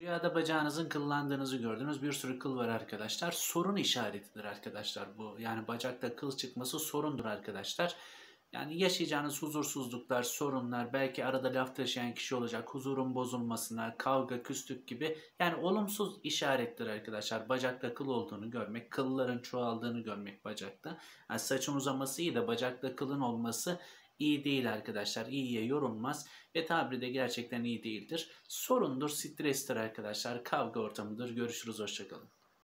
Rüyada bacağınızın kıllandığınızı gördünüz. Bir sürü kıl var arkadaşlar. Sorun işaretidir arkadaşlar bu. Yani bacakta kıl çıkması sorundur arkadaşlar. Yani yaşayacağınız huzursuzluklar, sorunlar, belki arada laf taşıyan kişi olacak, huzurun bozulmasına, kavga, küslük gibi yani olumsuz işarettir arkadaşlar. Bacakta kıl olduğunu görmek, kılların çoğaldığını görmek bacakta. Yani saçın uzaması iyi de bacakta kılın olması iyi değil arkadaşlar. İyiye yorulmaz ve tabiri de gerçekten iyi değildir. Sorundur, strestir arkadaşlar. Kavga ortamıdır. Görüşürüz, hoşçakalın.